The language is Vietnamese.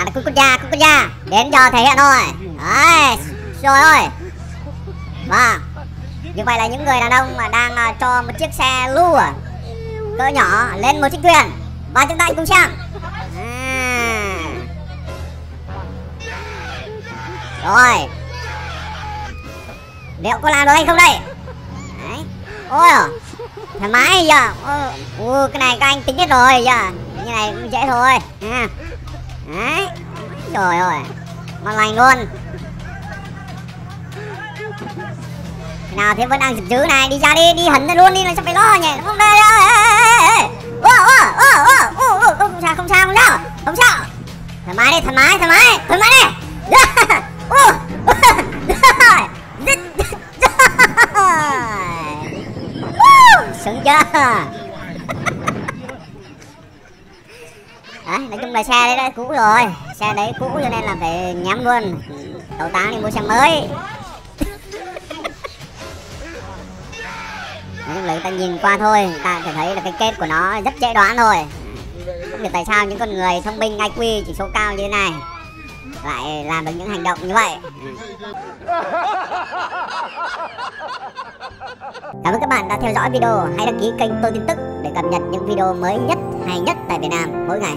À cút cút ra, cút cút ra Đến giờ thể hiện thôi. Đấy Rồi ơi Vâng. Như vậy là những người đàn ông mà đang uh, cho một chiếc xe lưu à Cỡ nhỏ lên một chiếc thuyền. Và chúng ta cùng xem. À. Rồi. Liệu có làm được hay không đây? Đấy. Ôi Thoải mái giờ Ồ, cái này các anh tính hết rồi giờ Như này cũng dễ thôi. À. Đấy Trời ơi. Ngon lành luôn. Nào thế vẫn đang giật dữ này. Đi ra đi, đi hẳn ra luôn đi, là sao phải lo nhỉ. Không? Đây, Ô, ô, ô, ô, ô, không sao, không sao, không sao. Không sao. Thoải mái đi, thoải mái, thoải mái, thoải mái đi. Ô, Sướng chưa? nói chung là xe đấy đã cũ rồi. Xe đấy cũ cho nên là phải nhắm luôn. Đầu táng đi mua xe mới. Nói chung là người ta nhìn qua thôi, Người ta phải thấy là cái kết của nó rất dễ đoán thôi. Không hiểu tại sao những con người thông minh IQ chỉ số cao như thế này, Lại làm được những hành động như vậy. Cảm ơn các bạn đã theo dõi video. Hãy đăng ký kênh Tôi Tin Tức để cập nhật những video mới nhất, hay nhất tại Việt Nam mỗi ngày.